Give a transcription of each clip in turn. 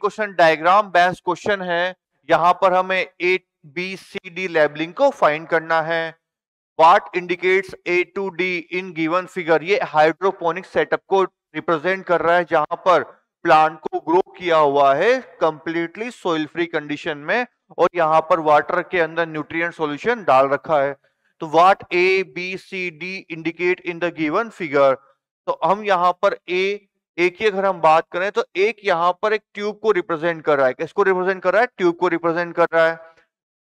Question diagram based question है। यहाँ पर हमें A B C D labelling को फाइंड करना है। What indicates A to D in given figure ये हाइड्रोपोनिक सेटअप को रिप्रेजेंट कर रहा है, जहाँ पर प्लांट को ग्रो किया हुआ है कंप्लीटली सोइल फ्री कंडीशन में और यहाँ पर वाटर के अंदर न्यूट्रिएंट सॉल्यूशन डाल रखा है। तो what A B C D indicate in the given figure तो हम यहाँ पर ए एक की अगर हम बात करें तो एक यहाँ पर एक ट्यूब को रिप्रेजेंट कर रहा है। किसको रिप्रेजेंट कर रहा है? ट्यूब को रिप्रेजेंट कर रहा है।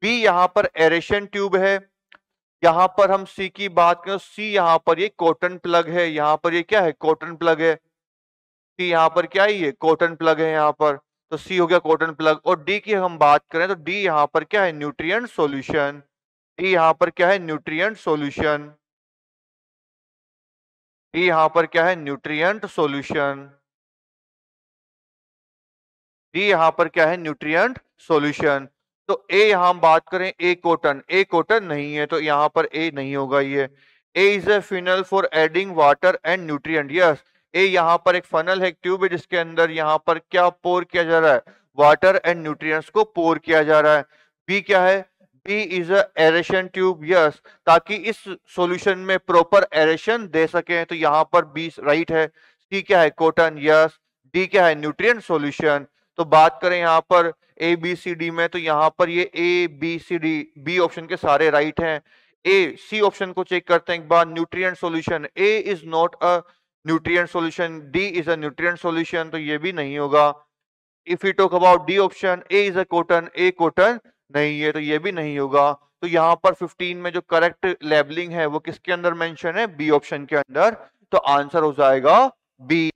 बी यहाँ पर एरेशन ट्यूब है। यहाँ पर हम सी की बात करें सी यहाँ पर ये कॉटन प्लग है। यहाँ पर ये क्या है? कॉटन प्लग है। सी यहाँ पर क्या है? ये कॉटन प्लग है यहाँ पर। तो सी हो गया कॉटन प्लग और डी की हम बात करें तो डी यहाँ पर क्या है? न्यूट्रिएंट सॉल्यूशन डी यहाँ पर क्या है? न्यूट्रिएंट सॉल्यूशन डी यहाँ पर क्या है? न्यूट्रिएंट सॉल्यूशन डी यहाँ पर क्या है? Nutrient solution. तो ए यहाँ हम बात करें, ए कॉटन। ए कॉटन नहीं है तो यहाँ पर ए नहीं होगा ये। A is a funnel for adding water and nutrient. Yes, A यहाँ पर एक फनल है ट्यूब है, जिसके अंदर यहाँ पर क्या पोर किया जा रहा है? वाटर एंड न्यूट्रिएंट्स को पोर किया जा रहा है। बी क्या है? B is aeration tube. Yes, ताकि इस सॉल्यूशन में प्रॉपर एरेशन दे सके तो यहाँ पर बी राइट है। सी क्या है? कॉटन। यस, डी क्या है? Nutrient solution. तो बात करें यहाँ पर ए बी सी डी में तो यहाँ पर ये A B C D B option के सारे राइट हैं। ए सी ऑप्शन को चेक करते हैं एक बार nutrient solution A is not a nutrient solution D is a nutrient solution तो ये भी नहीं होगा। If you talk about D option A is a cotton A cotton नहीं है तो ये भी नहीं होगा। तो यहाँ पर 15 में जो करेक्ट लेबलिंग है, वो किसके अंदर मेंशन है? बी ऑप्शन के अंदर। तो आंसर हो जाएगा बी